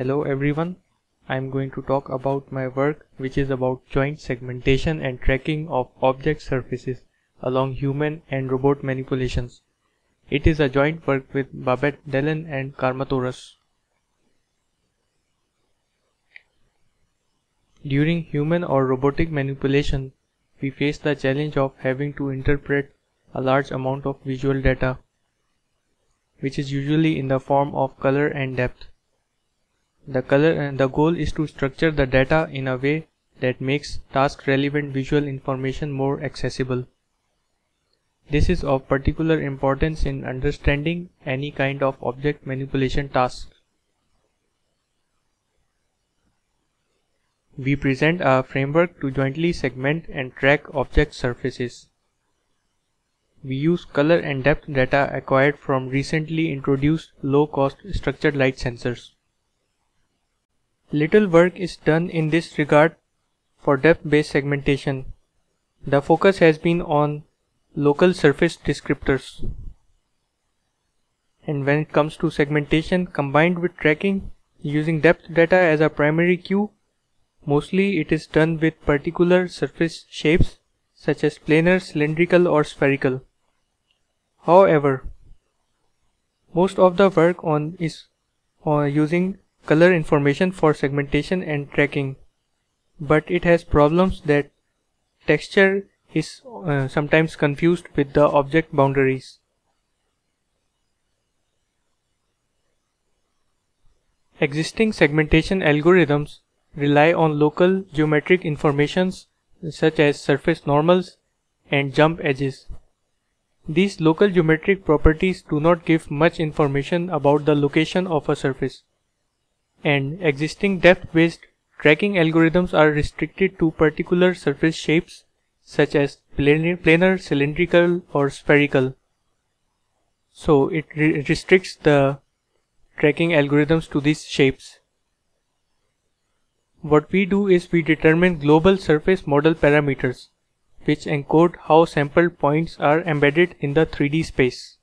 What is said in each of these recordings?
Hello everyone, I am going to talk about my work which is about joint segmentation and tracking of object surfaces along human and robot manipulations. It is a joint work with Babette Dellen and Carme Torras. During human or robotic manipulation, we face the challenge of having to interpret a large amount of visual data, which is usually in the form of color and depth. The color and the goal is to structure the data in a way that makes task relevant visual information more accessible. This is of particular importance in understanding any kind of object manipulation task. We present a framework to jointly segment and track object surfaces. We use color and depth data acquired from recently introduced low-cost structured light sensors. Little work is done in this regard for depth-based segmentation. The focus has been on local surface descriptors. And when it comes to segmentation combined with tracking using depth data as a primary cue, mostly it is done with particular surface shapes such as planar, cylindrical or spherical. However, most of the work on is uh, using color information for segmentation and tracking but it has problems that texture is uh, sometimes confused with the object boundaries. Existing segmentation algorithms rely on local geometric informations such as surface normals and jump edges. These local geometric properties do not give much information about the location of a surface and existing depth-based tracking algorithms are restricted to particular surface shapes such as planar, cylindrical or spherical. So it re restricts the tracking algorithms to these shapes. What we do is we determine global surface model parameters which encode how sample points are embedded in the 3D space.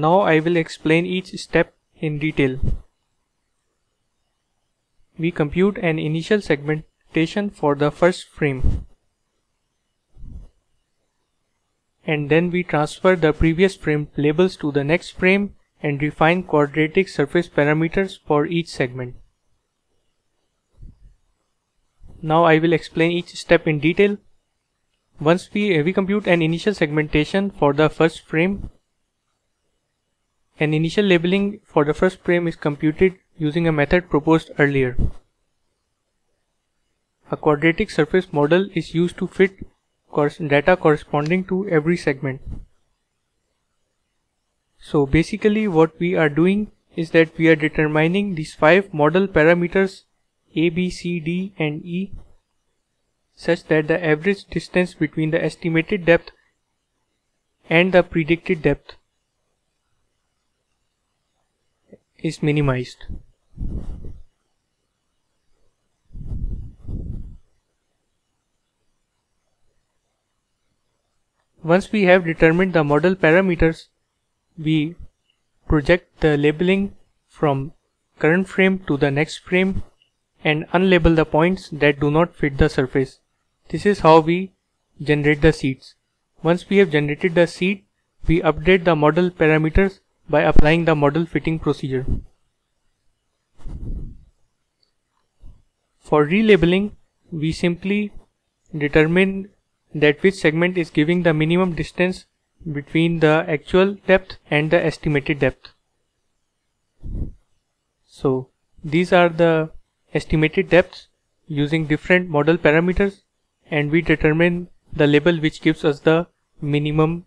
Now I will explain each step in detail. We compute an initial segmentation for the first frame. And then we transfer the previous frame labels to the next frame and define quadratic surface parameters for each segment. Now I will explain each step in detail. Once we, uh, we compute an initial segmentation for the first frame, an initial labeling for the first frame is computed using a method proposed earlier. A quadratic surface model is used to fit data corresponding to every segment. So basically what we are doing is that we are determining these five model parameters A, B, C, D and E such that the average distance between the estimated depth and the predicted depth is minimized. Once we have determined the model parameters, we project the labeling from current frame to the next frame and unlabel the points that do not fit the surface. This is how we generate the seeds. Once we have generated the seed, we update the model parameters by applying the model fitting procedure. For relabeling, we simply determine that which segment is giving the minimum distance between the actual depth and the estimated depth. So these are the estimated depths using different model parameters and we determine the label which gives us the minimum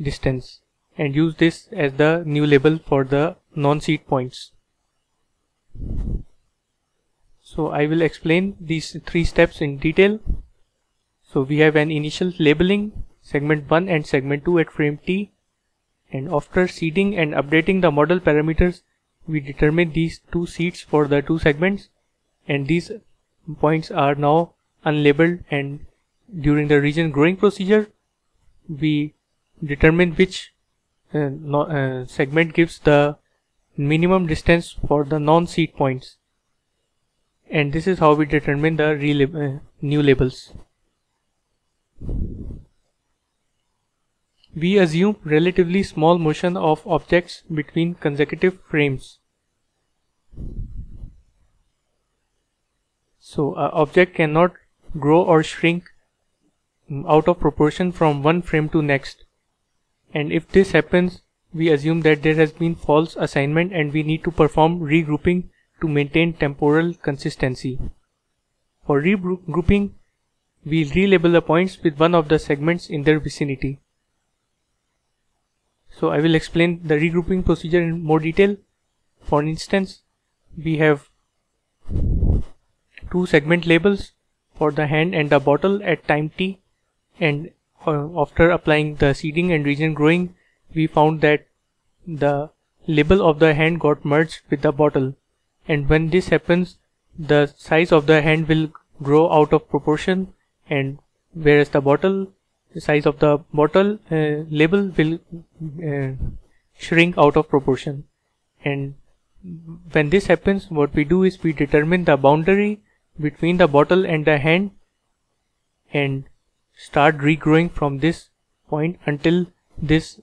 distance and use this as the new label for the non-seed points. So I will explain these three steps in detail. So we have an initial labeling segment 1 and segment 2 at frame T and after seeding and updating the model parameters we determine these two seeds for the two segments and these points are now unlabeled and during the region growing procedure we determine which segment gives the minimum distance for the non-seed points and this is how we determine the uh, new labels. We assume relatively small motion of objects between consecutive frames. So an object cannot grow or shrink out of proportion from one frame to next. And if this happens, we assume that there has been false assignment and we need to perform regrouping to maintain temporal consistency. For regrouping, we relabel the points with one of the segments in their vicinity. So I will explain the regrouping procedure in more detail. For instance, we have two segment labels for the hand and the bottle at time t and after applying the seeding and region growing we found that the label of the hand got merged with the bottle. And when this happens the size of the hand will grow out of proportion and whereas the bottle the size of the bottle uh, label will uh, shrink out of proportion. And when this happens what we do is we determine the boundary between the bottle and the hand and start regrowing from this point until this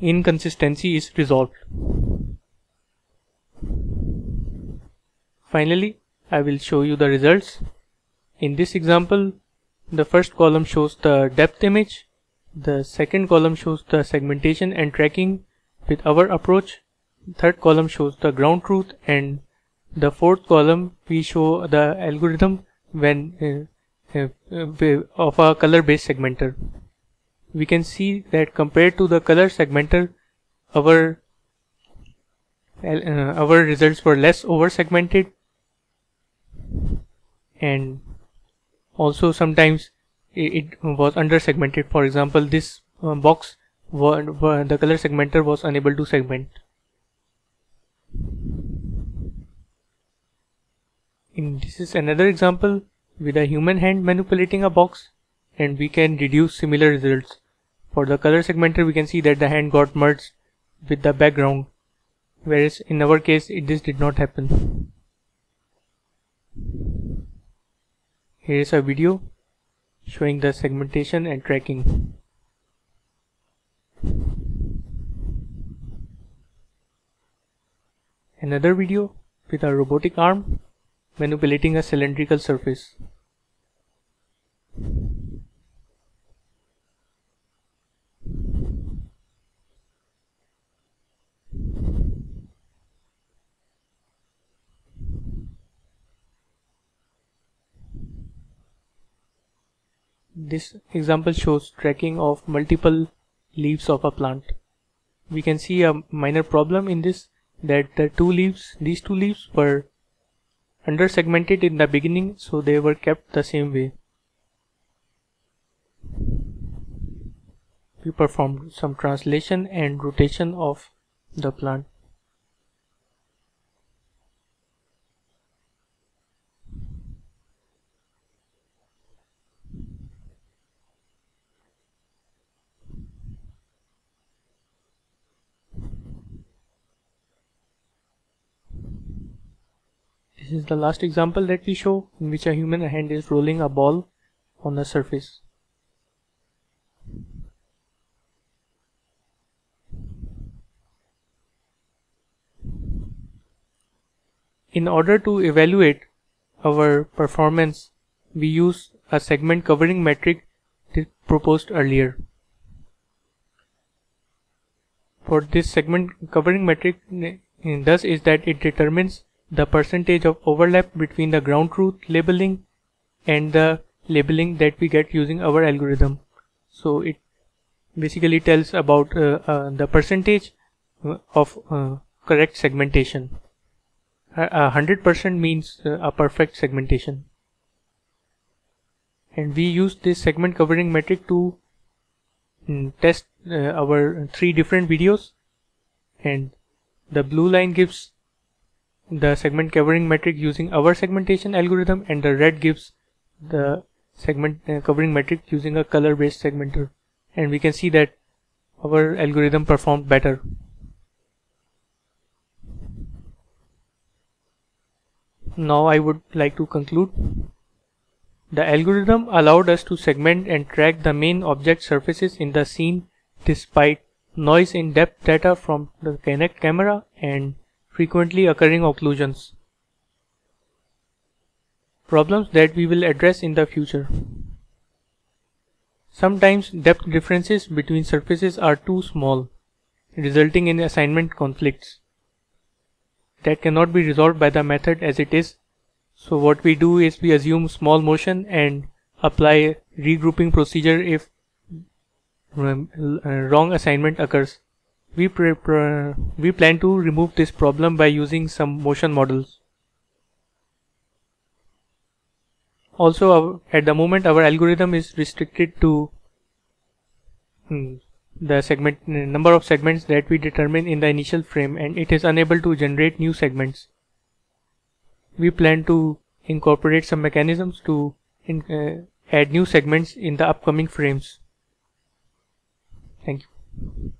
inconsistency is resolved. Finally, I will show you the results. In this example, the first column shows the depth image, the second column shows the segmentation and tracking with our approach, third column shows the ground truth and the fourth column we show the algorithm when uh, of a color based segmenter. We can see that compared to the color segmenter our uh, our results were less over segmented. And also sometimes it, it was under segmented. For example this uh, box the color segmenter was unable to segment. In this is another example with a human hand manipulating a box and we can deduce similar results. For the color segmenter we can see that the hand got merged with the background whereas in our case it, this did not happen. Here is a video showing the segmentation and tracking. Another video with a robotic arm manipulating a cylindrical surface. This example shows tracking of multiple leaves of a plant. We can see a minor problem in this that the two leaves, these two leaves were under segmented in the beginning so they were kept the same way. We performed some translation and rotation of the plant. This is the last example that we show in which a human hand is rolling a ball on a surface. In order to evaluate our performance, we use a segment covering metric proposed earlier. For this segment covering metric eh, thus is that it determines the percentage of overlap between the ground truth labeling and the labeling that we get using our algorithm. So it basically tells about uh, uh, the percentage uh, of uh, correct segmentation. A hundred percent means uh, a perfect segmentation. And we use this segment covering metric to mm, test uh, our three different videos and the blue line gives the segment covering metric using our segmentation algorithm and the red gives the segment uh, covering metric using a color based segmenter and we can see that our algorithm performed better. Now I would like to conclude. The algorithm allowed us to segment and track the main object surfaces in the scene despite noise in depth data from the Kinect camera and frequently occurring occlusions. Problems that we will address in the future. Sometimes depth differences between surfaces are too small, resulting in assignment conflicts that cannot be resolved by the method as it is. So what we do is we assume small motion and apply regrouping procedure if um, wrong assignment occurs. We, we plan to remove this problem by using some motion models. Also, at the moment our algorithm is restricted to hmm, the segment number of segments that we determine in the initial frame and it is unable to generate new segments. We plan to incorporate some mechanisms to in, uh, add new segments in the upcoming frames. Thank you.